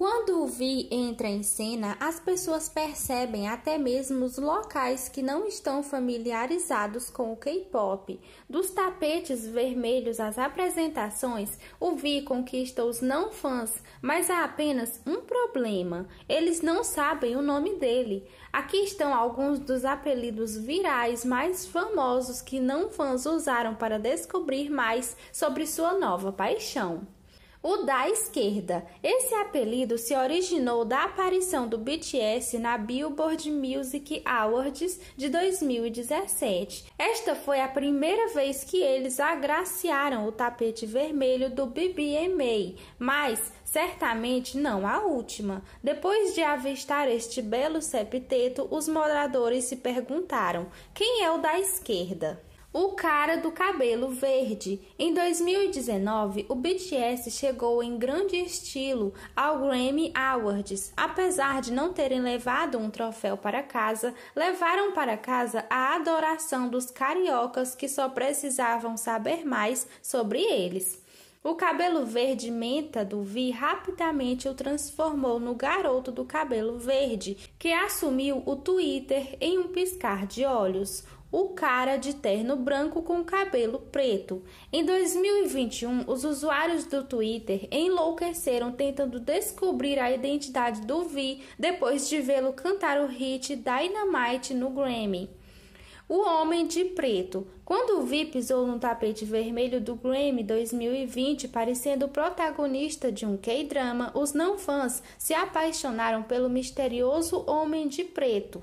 Quando o Vi entra em cena, as pessoas percebem até mesmo os locais que não estão familiarizados com o K-pop. Dos tapetes vermelhos às apresentações, o Vi conquista os não fãs, mas há apenas um problema: eles não sabem o nome dele. Aqui estão alguns dos apelidos virais mais famosos que não fãs usaram para descobrir mais sobre sua nova paixão. O da esquerda. Esse apelido se originou da aparição do BTS na Billboard Music Awards de 2017. Esta foi a primeira vez que eles agraciaram o tapete vermelho do BBMA, mas certamente não a última. Depois de avistar este belo septeto, os moradores se perguntaram: quem é o da esquerda? O cara do cabelo verde. Em 2019, o BTS chegou em grande estilo ao Grammy Awards. Apesar de não terem levado um troféu para casa, levaram para casa a adoração dos cariocas que só precisavam saber mais sobre eles. O cabelo verde menta do Vi rapidamente o transformou no garoto do cabelo verde, que assumiu o Twitter em um piscar de olhos o cara de terno branco com cabelo preto. Em 2021, os usuários do Twitter enlouqueceram tentando descobrir a identidade do Vi depois de vê-lo cantar o hit Dynamite no Grammy. O Homem de Preto. Quando o Vi pisou no tapete vermelho do Grammy 2020, parecendo o protagonista de um K-drama, os não fãs se apaixonaram pelo misterioso Homem de Preto.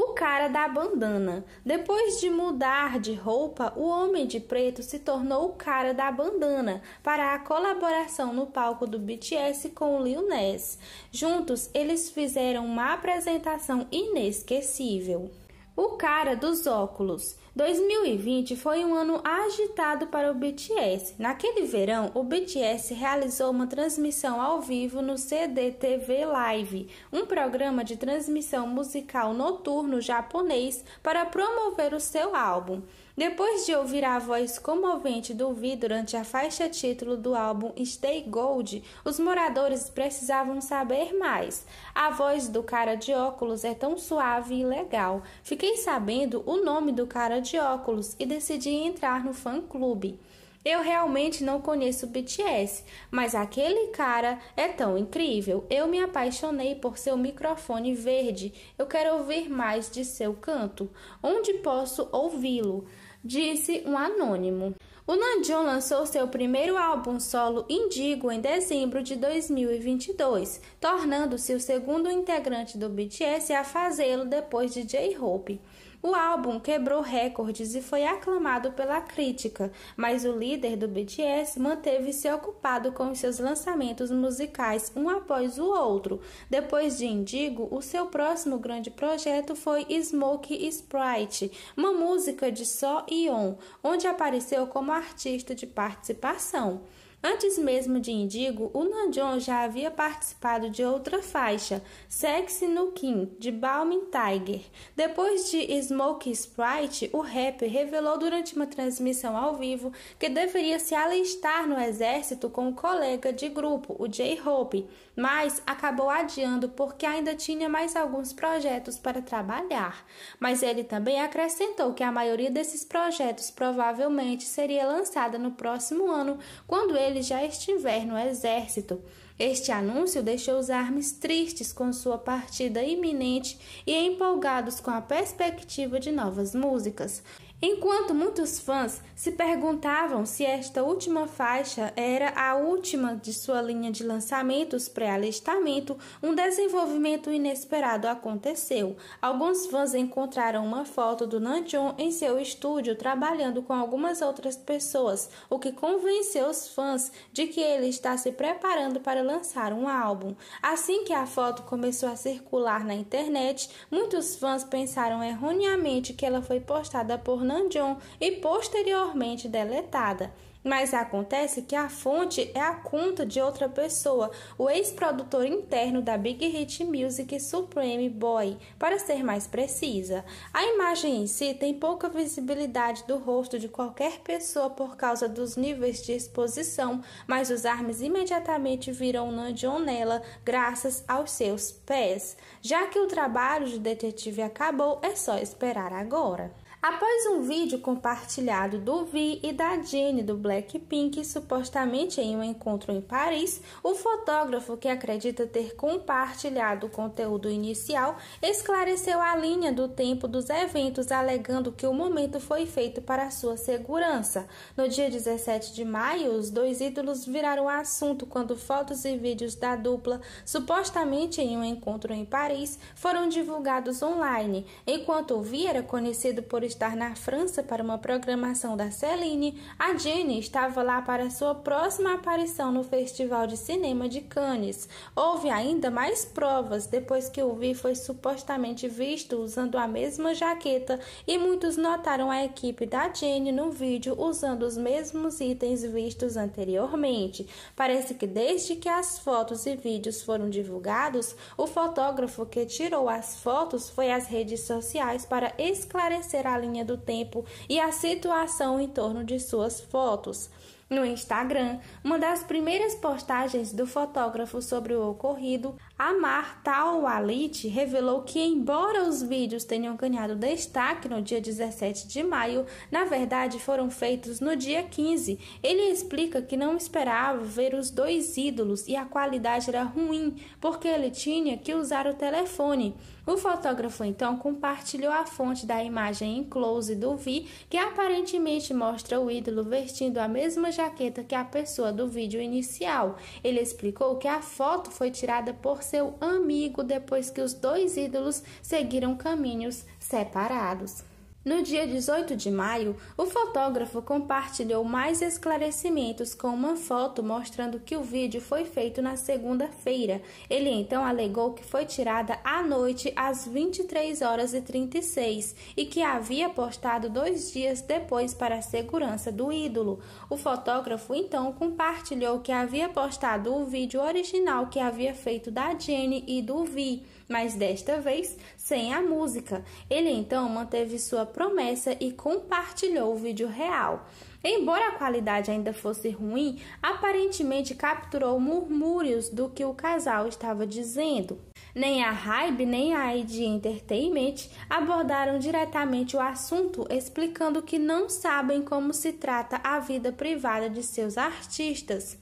O cara da bandana. Depois de mudar de roupa, o homem de preto se tornou o cara da bandana para a colaboração no palco do BTS com o Lil Nas. Juntos, eles fizeram uma apresentação inesquecível. O cara dos óculos. 2020 foi um ano agitado para o BTS. Naquele verão, o BTS realizou uma transmissão ao vivo no CDTV Live, um programa de transmissão musical noturno japonês para promover o seu álbum. Depois de ouvir a voz comovente do Vi durante a faixa título do álbum Stay Gold, os moradores precisavam saber mais. A voz do cara de óculos é tão suave e legal. Fiquei sabendo o nome do cara de óculos e decidi entrar no fã-clube. Eu realmente não conheço o BTS, mas aquele cara é tão incrível. Eu me apaixonei por seu microfone verde. Eu quero ouvir mais de seu canto. Onde posso ouvi-lo? Disse um anônimo. O Namjoon lançou seu primeiro álbum solo Indigo em dezembro de 2022, tornando-se o segundo integrante do BTS a fazê-lo depois de J-Hope. O álbum quebrou recordes e foi aclamado pela crítica, mas o líder do BTS manteve-se ocupado com seus lançamentos musicais um após o outro. Depois de Indigo, o seu próximo grande projeto foi Smoke Sprite, uma música de Só On, onde apareceu como artista de participação. Antes mesmo de Indigo, o Namjoon já havia participado de outra faixa, Sexy no de Balmin Tiger. Depois de Smoke Sprite, o rapper revelou durante uma transmissão ao vivo que deveria se alistar no exército com um colega de grupo, o J-Hope, mas acabou adiando porque ainda tinha mais alguns projetos para trabalhar. Mas ele também acrescentou que a maioria desses projetos provavelmente seria lançada no próximo ano, quando ele ele já estiver no exército. Este anúncio deixou os armes tristes com sua partida iminente e empolgados com a perspectiva de novas músicas. Enquanto muitos fãs se perguntavam se esta última faixa era a última de sua linha de lançamentos pré-alistamento, um desenvolvimento inesperado aconteceu. Alguns fãs encontraram uma foto do Namjoon em seu estúdio trabalhando com algumas outras pessoas, o que convenceu os fãs de que ele está se preparando para lançar um álbum. Assim que a foto começou a circular na internet, muitos fãs pensaram erroneamente que ela foi postada por Namjoon e posteriormente deletada. Mas acontece que a fonte é a conta de outra pessoa, o ex-produtor interno da Big Hit Music Supreme Boy, para ser mais precisa. A imagem em si tem pouca visibilidade do rosto de qualquer pessoa por causa dos níveis de exposição, mas os armes imediatamente viram Nandion nela graças aos seus pés. Já que o trabalho de detetive acabou, é só esperar agora. Após um vídeo compartilhado do Vi e da Jenny do Blackpink, supostamente em um encontro em Paris, o fotógrafo que acredita ter compartilhado o conteúdo inicial esclareceu a linha do tempo dos eventos, alegando que o momento foi feito para sua segurança. No dia 17 de maio, os dois ídolos viraram assunto quando fotos e vídeos da dupla, supostamente em um encontro em Paris, foram divulgados online, enquanto o Vi era conhecido por estar na França para uma programação da Celine, a Jenny estava lá para sua próxima aparição no Festival de Cinema de Cannes. Houve ainda mais provas depois que o Vi foi supostamente visto usando a mesma jaqueta e muitos notaram a equipe da Jenny no vídeo usando os mesmos itens vistos anteriormente. Parece que desde que as fotos e vídeos foram divulgados, o fotógrafo que tirou as fotos foi às redes sociais para esclarecer a linha do tempo e a situação em torno de suas fotos. No Instagram, uma das primeiras postagens do fotógrafo sobre o ocorrido, Amar Tawalit revelou que, embora os vídeos tenham ganhado destaque no dia 17 de maio, na verdade foram feitos no dia 15. Ele explica que não esperava ver os dois ídolos e a qualidade era ruim, porque ele tinha que usar o telefone. O fotógrafo então compartilhou a fonte da imagem em close do Vi, que aparentemente mostra o ídolo vestindo a mesma jaqueta que a pessoa do vídeo inicial. Ele explicou que a foto foi tirada por seu amigo depois que os dois ídolos seguiram caminhos separados. No dia 18 de maio, o fotógrafo compartilhou mais esclarecimentos com uma foto mostrando que o vídeo foi feito na segunda-feira. Ele então alegou que foi tirada à noite às 23 horas e 36 e que havia postado dois dias depois para a segurança do ídolo. O fotógrafo então compartilhou que havia postado o vídeo original que havia feito da Jenny e do Vi mas desta vez sem a música. Ele então manteve sua promessa e compartilhou o vídeo real. Embora a qualidade ainda fosse ruim, aparentemente capturou murmúrios do que o casal estava dizendo. Nem a Hybe nem a ID Entertainment abordaram diretamente o assunto, explicando que não sabem como se trata a vida privada de seus artistas.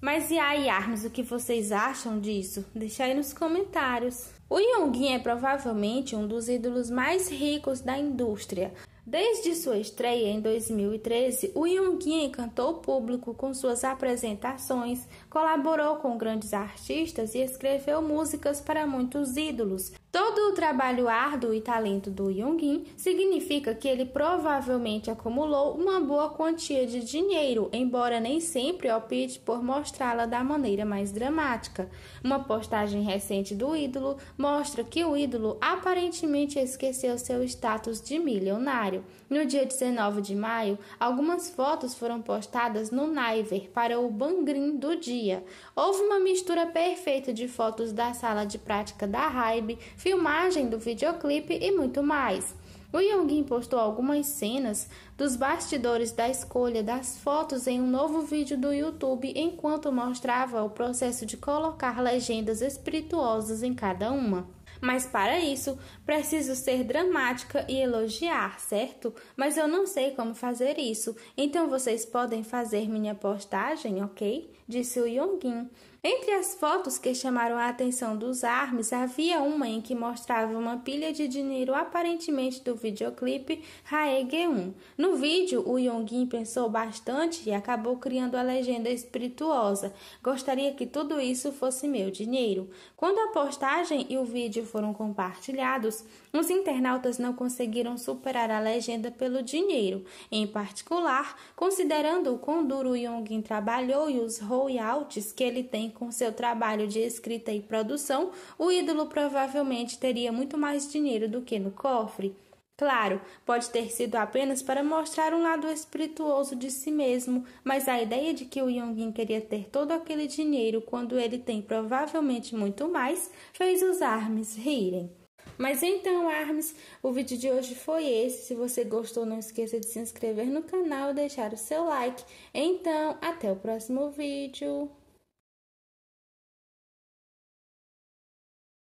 Mas e aí, Armes, o que vocês acham disso? Deixa aí nos comentários. O Yongin é provavelmente um dos ídolos mais ricos da indústria. Desde sua estreia em 2013, o Yongin encantou o público com suas apresentações, colaborou com grandes artistas e escreveu músicas para muitos ídolos. Todo o trabalho árduo e talento do Yongin significa que ele provavelmente acumulou uma boa quantia de dinheiro, embora nem sempre opte por mostrá-la da maneira mais dramática. Uma postagem recente do ídolo mostra que o ídolo aparentemente esqueceu seu status de milionário. No dia 19 de maio, algumas fotos foram postadas no Naver para o Bangrin do dia. Houve uma mistura perfeita de fotos da sala de prática da Hybe, filmagem do videoclipe e muito mais. O Yongin postou algumas cenas dos bastidores da escolha das fotos em um novo vídeo do YouTube enquanto mostrava o processo de colocar legendas espirituosas em cada uma. Mas para isso, preciso ser dramática e elogiar, certo? Mas eu não sei como fazer isso, então vocês podem fazer minha postagem, ok? Disse o Yongin. Entre as fotos que chamaram a atenção dos ARMS, havia uma em que mostrava uma pilha de dinheiro aparentemente do videoclipe Raege 1. No vídeo, o Yongin pensou bastante e acabou criando a legenda espirituosa. Gostaria que tudo isso fosse meu dinheiro. Quando a postagem e o vídeo foram compartilhados, os internautas não conseguiram superar a legenda pelo dinheiro. Em particular, considerando o quão duro o Yongin trabalhou e os royalties que ele tem com seu trabalho de escrita e produção, o ídolo provavelmente teria muito mais dinheiro do que no cofre. Claro, pode ter sido apenas para mostrar um lado espirituoso de si mesmo, mas a ideia de que o Yongin queria ter todo aquele dinheiro quando ele tem provavelmente muito mais fez os Armes rirem. Mas então, Armes, o vídeo de hoje foi esse. Se você gostou, não esqueça de se inscrever no canal e deixar o seu like. Então, até o próximo vídeo.